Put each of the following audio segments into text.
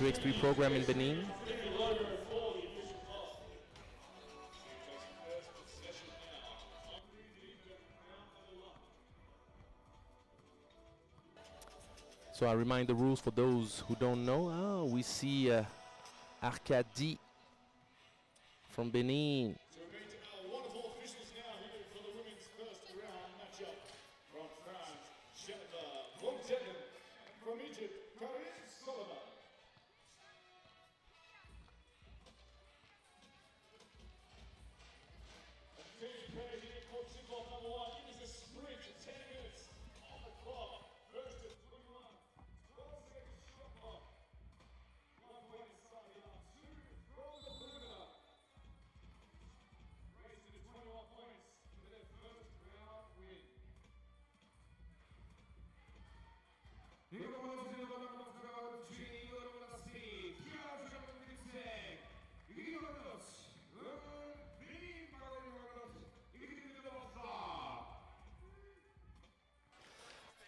3x3 program in Benin. So I remind the rules for those who don't know. Oh, we see uh, from Benin.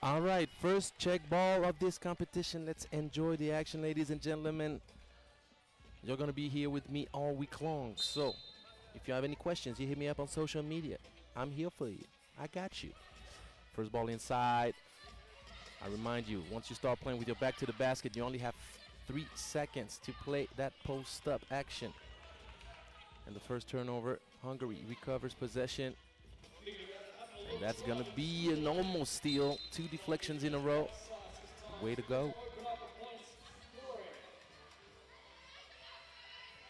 All right, first check ball of this competition. Let's enjoy the action, ladies and gentlemen. You're going to be here with me all week long. So, if you have any questions, you hit me up on social media. I'm here for you. I got you. First ball inside. I remind you, once you start playing with your back to the basket, you only have three seconds to play that post up action. And the first turnover, Hungary recovers possession. And that's going to be an almost steal. Two deflections in a row. Way to go. Open up the points scoring.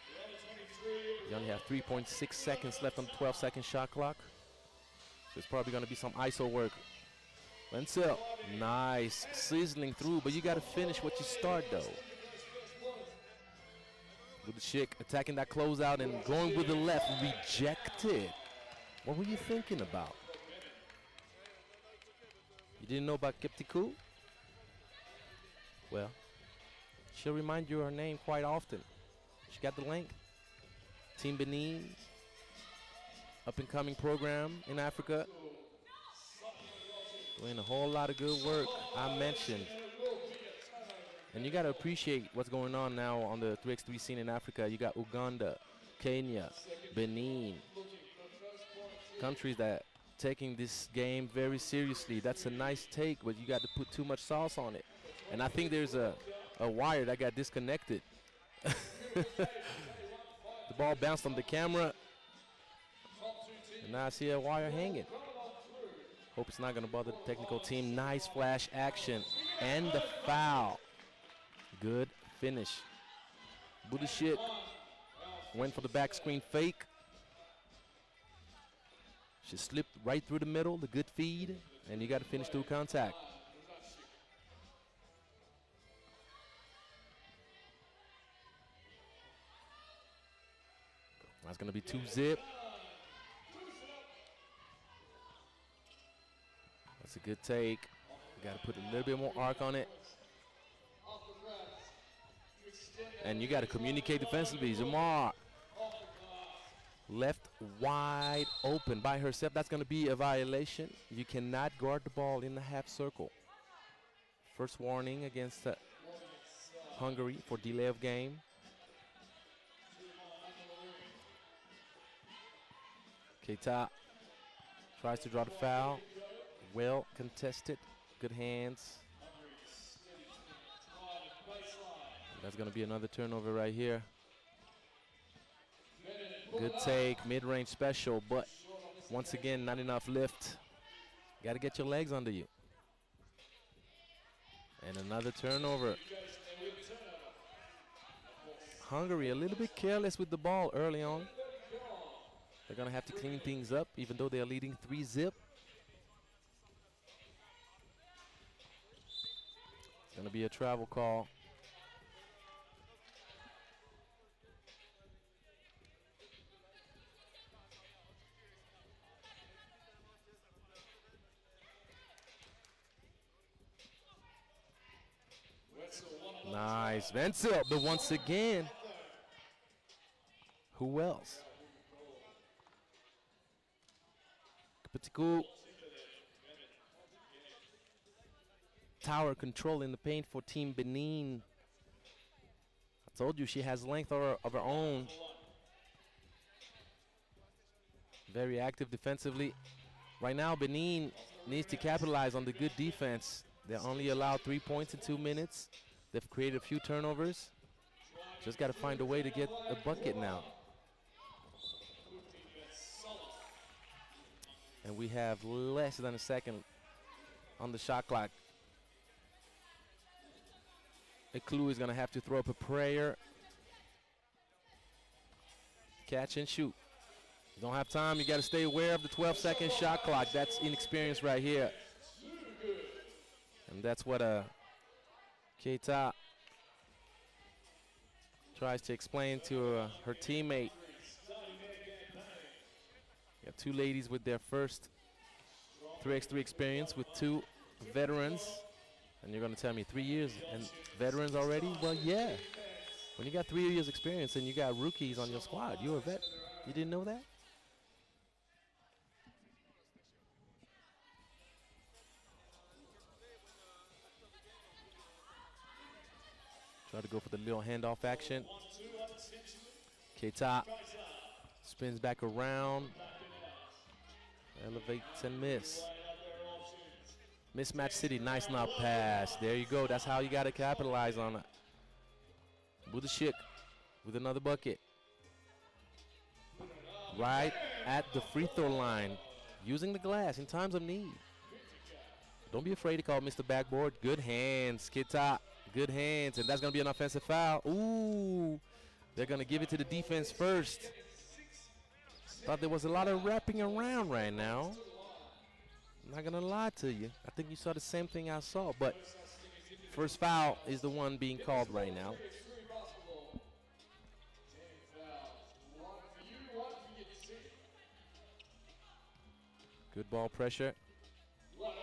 The under 23 You only have 3.6 seconds left on the 12 second shot clock. So it's probably going to be some ISO work. Wenzel, nice. Sizzling through, but you got to finish what you start though. With the chick attacking that closeout and going with the left, rejected. What were you thinking about? You didn't know about Kiptiku? Well, she'll remind you her name quite often. She got the link. Team Benin, up and coming program in Africa. Doing a whole lot of good work, I mentioned. And you got to appreciate what's going on now on the 3x3 scene in Africa. You got Uganda, Kenya, Benin, countries that taking this game very seriously. That's a nice take, but you got to put too much sauce on it. And I think there's a, a wire that got disconnected. the ball bounced on the camera, and now I see a wire hanging. Hope it's not going to bother the technical team. Nice flash action and the foul. Good finish. Budishik went for the back screen fake. She slipped right through the middle, the good feed, and you got to finish through contact. That's going to be two zip. That's a good take. You got to put a little bit more arc on it. And you got to communicate defensively. Zamar left wide open by herself. That's going to be a violation. You cannot guard the ball in the half circle. First warning against uh, Hungary for delay of game. Keita tries to draw the foul. Well contested. Good hands. That's going to be another turnover right here. Good take, mid-range special, but once again, not enough lift. Got to get your legs under you. And another turnover. Hungary a little bit careless with the ball early on. They're going to have to clean things up, even though they're leading 3 zip. It's going to be a travel call. Nice. Wenzel, but once again, who else? Kapitiku. Tower control in the paint for Team Benin. I told you she has length of her, of her own. Very active defensively. Right now, Benin needs to capitalize on the good defense. They only allowed three points in two minutes. They've created a few turnovers. Just got to find a way to get a bucket now. And we have less than a second on the shot clock. Eklu is going to have to throw up a prayer. Catch and shoot. You don't have time. You got to stay aware of the 12 second shot clock. That's inexperience right here. And that's what uh, Keita tries to explain to uh, her teammate. Got two ladies with their first 3x3 experience with two veterans. And you're going to tell me three years and veterans already? Well, yeah. When you got three years experience and you got rookies on your squad, you're a vet. You didn't know that? Try to go for the little handoff action. Keita spins back around. Elevates and miss. Mismatch City, nice knock pass. There you go. That's how you got to capitalize on it. Budashik with another bucket. Right at the free throw line. Using the glass in times of need. Don't be afraid to call Mr. Backboard. Good hands, Kita. Good hands. And that's going to be an offensive foul. Ooh. They're going to give it to the defense first. Thought there was a lot of wrapping around right now. I'm not gonna lie to you. I think you saw the same thing I saw, but first foul is the one being called right now. Good ball pressure.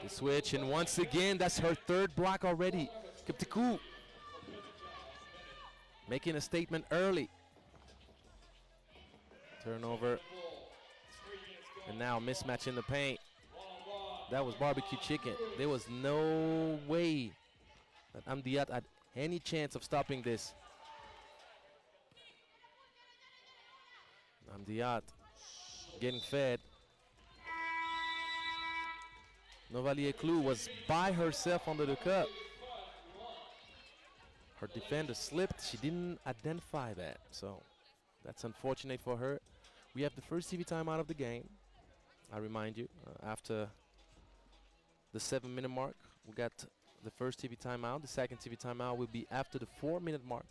The switch, and once again, that's her third block already. Kiptiku making a statement early. Turnover. And now mismatch in the paint. That was barbecue chicken. There was no way that Amdiat had any chance of stopping this. Amdiat getting fed. Novalier Clou was by herself under the cup. Her defender slipped. She didn't identify that. So that's unfortunate for her. We have the first TV timeout of the game. I remind you, uh, after the seven minute mark, we got the first TV timeout. The second TV timeout will be after the four minute mark.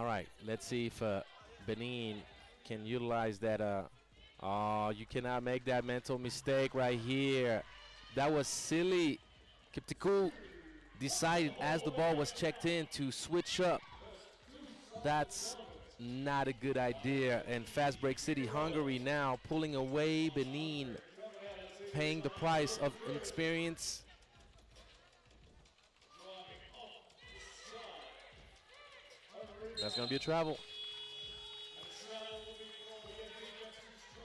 All right, let's see if uh, Benin can utilize that. Uh, oh, you cannot make that mental mistake right here. That was silly. Kiptiku decided as the ball was checked in to switch up. That's not a good idea. And Fast Break City, Hungary now pulling away Benin, paying the price of inexperience. That's going to be a travel.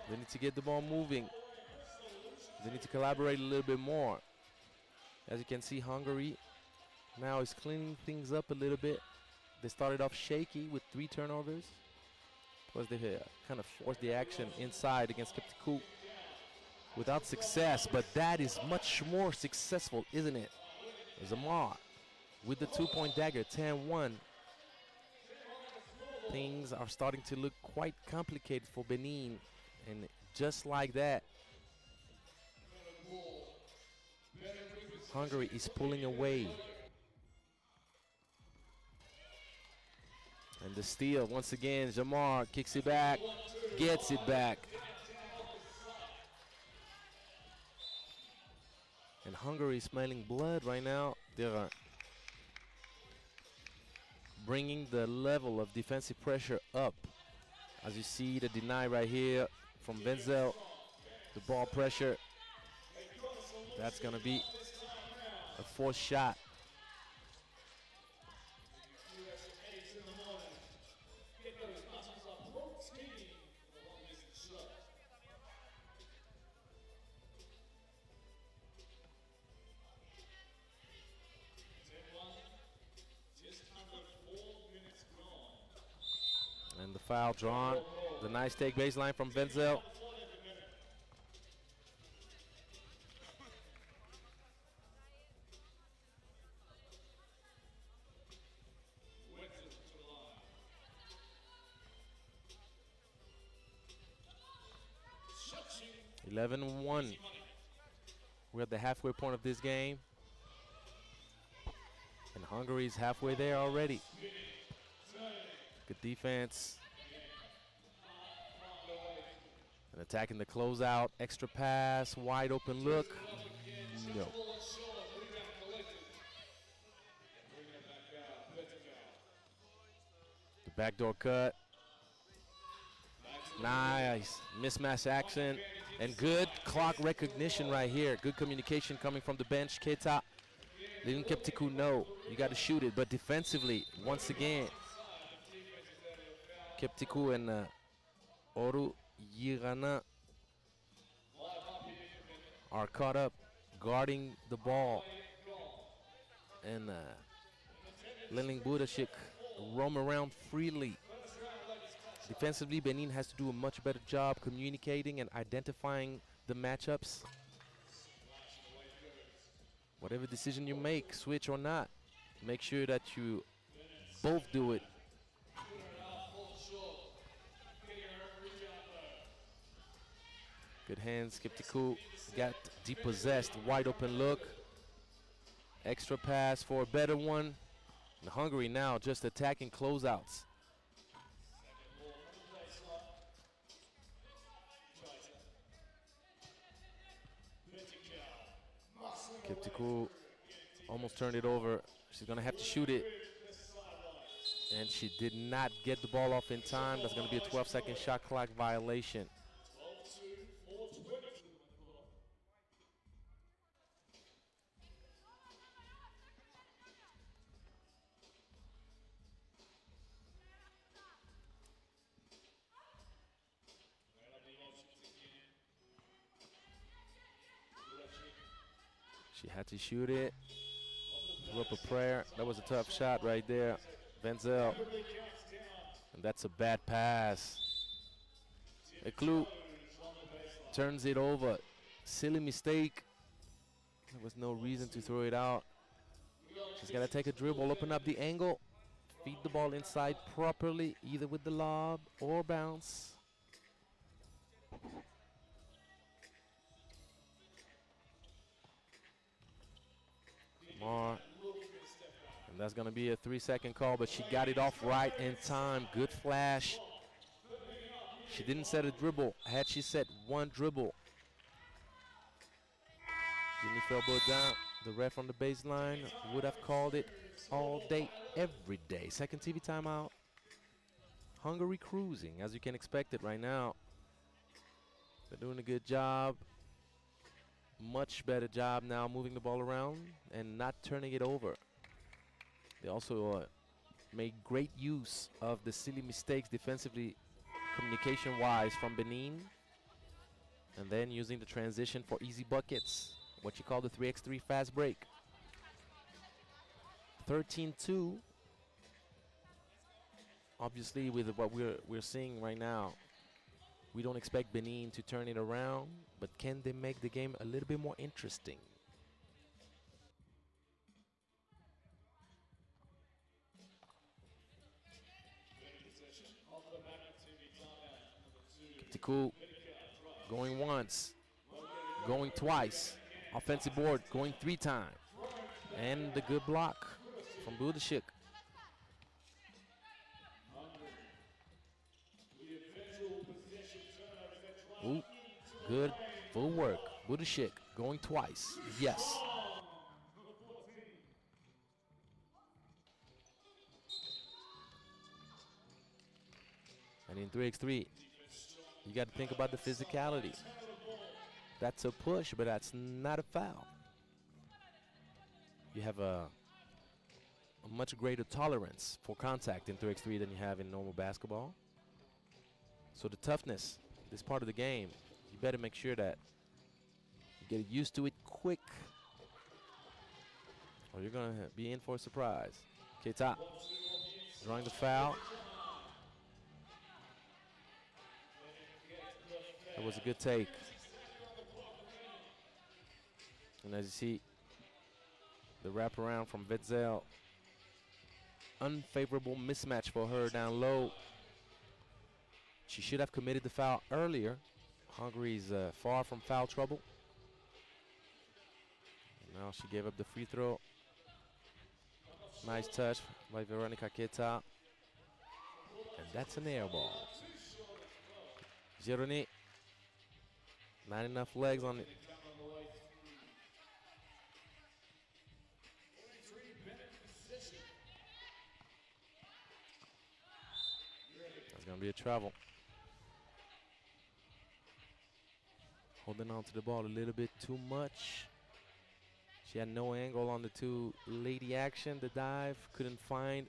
They need to get the ball moving. They need to collaborate a little bit more. As you can see, Hungary now is cleaning things up a little bit. They started off shaky with three turnovers. Plus they uh, kind of forced the action inside against Kiptiku without success, but that is much more successful, isn't it? Zamar with the two-point dagger, 10-1. Things are starting to look quite complicated for Benin, and just like that, Hungary is pulling away. And the steal, once again, Jamar kicks it back, gets it back. And Hungary is smelling blood right now. Uh, bringing the level of defensive pressure up. As you see, the deny right here from Benzel, the ball pressure. That's going to be a fourth shot. Foul drawn. The nice take baseline from Benzel. Eleven one. We're at the halfway point of this game. And Hungary's halfway there already. Good defense. And attacking the closeout. Extra pass. Wide open look. No. The backdoor cut. Nice. Mismatch action. And good clock recognition right here. Good communication coming from the bench. Keita letting Keptiku know you got to shoot it. But defensively, once again, Keptiku and uh, Oru Yirana are caught up guarding the ball. And uh, Budashik roam around freely. Defensively, Benin has to do a much better job communicating and identifying the matchups. Whatever decision you make, switch or not, make sure that you both do it. Good hands, Kiptiku got depossessed, wide open look. Extra pass for a better one. And Hungary now just attacking closeouts. Kiptiku almost turned it over. She's gonna have to shoot it. And she did not get the ball off in time. That's gonna be a 12 second shot clock violation. Shoot it. Threw up a prayer. That was a tough shot right there. Benzel. And that's a bad pass. Eklu turns it over. Silly mistake. There was no reason to throw it out. She's going to take a dribble, open up the angle, feed the ball inside properly, either with the lob or bounce. More. And that's going to be a three second call, but she got it off right in time. Good flash. She didn't set a dribble. Had she set one dribble, Jennifer Baudin, the ref on the baseline, would have called it all day, every day. Second TV timeout. Hungary cruising, as you can expect it right now. They're doing a good job. Much better job now moving the ball around and not turning it over. They also uh, made great use of the silly mistakes defensively, communication-wise from Benin. And then using the transition for easy buckets, what you call the 3x3 fast break. 13-2. Obviously, with what we're we're seeing right now, we don't expect Benin to turn it around, but can they make the game a little bit more interesting? Tiku going once, going twice. Offensive board going three times. And the good block from Budashik. Ooh, good full work. Budashik going twice. Yes. And in 3x3, you got to think about the physicality. That's a push, but that's not a foul. You have a, a much greater tolerance for contact in 3x3 than you have in normal basketball. So the toughness, this part of the game, you better make sure that you get used to it quick or you're going to be in for a surprise. Keita drawing the foul. That was a good take. And as you see, the wraparound from Vitzel. Unfavorable mismatch for her down low. She should have committed the foul earlier. Hungary's uh, far from foul trouble. And now she gave up the free throw. Nice touch by Veronica Keita. And that's an air ball. Gironi. Not enough legs on it. That's going to be a travel. Holding on to the ball a little bit too much. She had no angle on the two lady action, the dive, couldn't find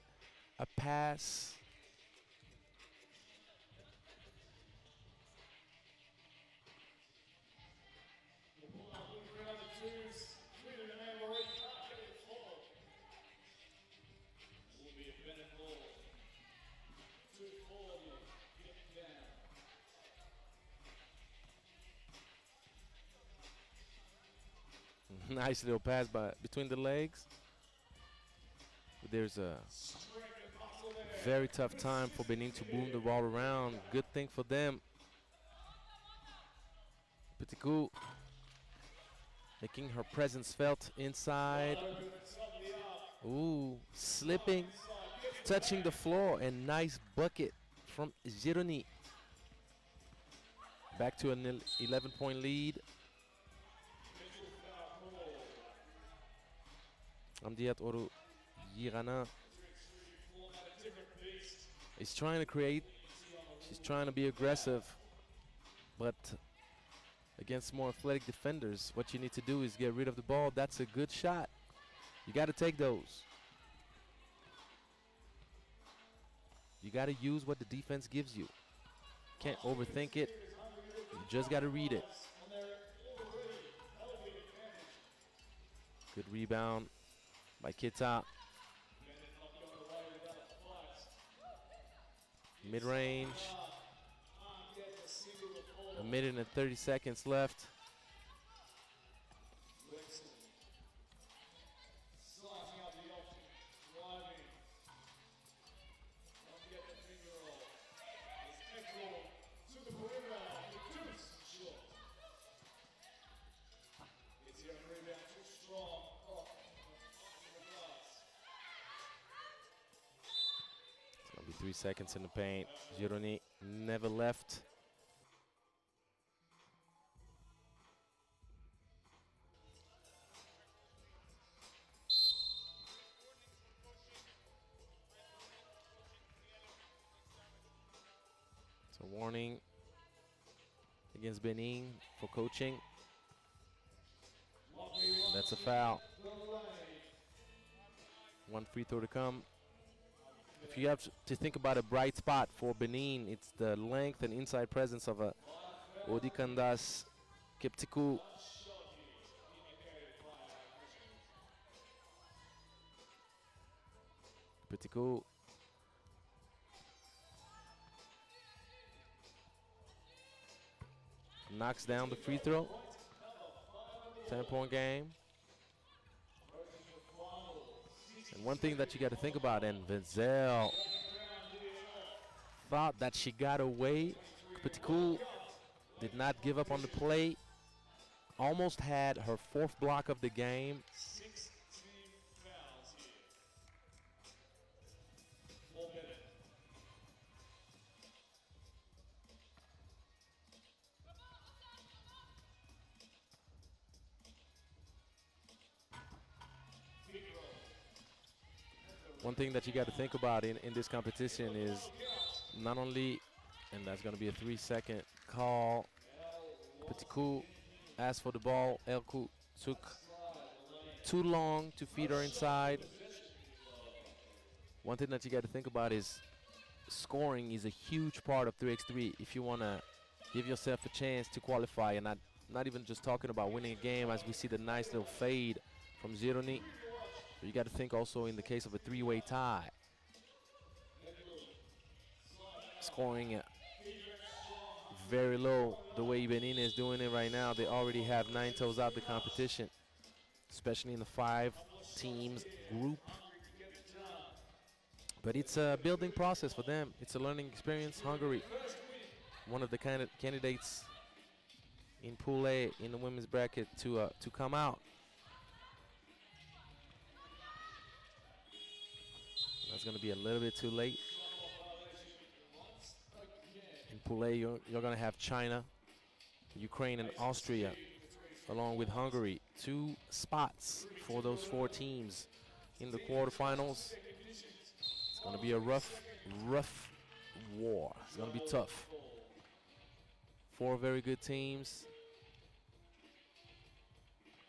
a pass. Nice little pass by between the legs. But there's a very tough time for Benin to boom the ball around. Good thing for them. Petiku making her presence felt inside. Ooh, slipping, touching the floor, and nice bucket from Gironi. Back to an 11 point lead. Amdiat Oru Yirana is trying to create. She's trying to be aggressive, but against more athletic defenders, what you need to do is get rid of the ball. That's a good shot. You got to take those. You got to use what the defense gives you. Can't overthink it. You just got to read it. Good rebound by Keita. Mid range. A minute and 30 seconds left. Seconds in the paint. Gironi never left. So warning against Benin for coaching. That's a foul. One free throw to come. If you have to think about a bright spot for Benin, it's the length and inside presence of a Odikandas Kiptiku. Kiptiku knocks down the free throw. 10 point game. And one thing that you got to think about, and Vinzel thought that she got away. Peticool did not give up on the play. Almost had her fourth block of the game. Thing that you got to think about in, in this competition is not only And that's going to be a three second call. Petit asked for the ball. Eklu took too long to feed her inside. One thing that you got to think about is scoring is a huge part of 3x3 if you want to give yourself a chance to qualify and not not even just talking about winning a game as we see the nice little fade from Zironi. You got to think also in the case of a three-way tie. Scoring very low the way Benin is doing it right now. They already have nine toes out the competition, especially in the five teams group. But it's a building process for them. It's a learning experience. Hungary, one of the kind of candidates in Pool A in the women's bracket to uh, to come out. Going to be a little bit too late. In Pool A, you're, you're going to have China, Ukraine, and Austria, along with Hungary. Two spots for those four teams in the quarterfinals. It's going to be a rough, rough war. It's going to be tough. Four very good teams.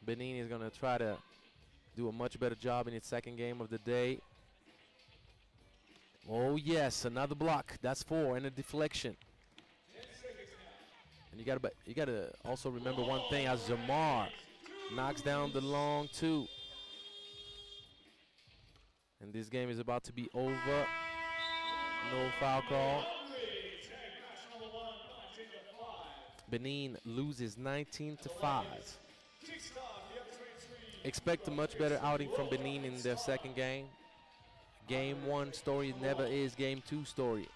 Benin is going to try to do a much better job in its second game of the day. Oh yes, another block. That's four and a deflection. And you gotta you gotta also remember one thing as Zamar knocks down the long two. And this game is about to be over. No foul call. Benin loses 19 to 5. Expect a much better outing from Benin in their second game. Game one story never is game two story.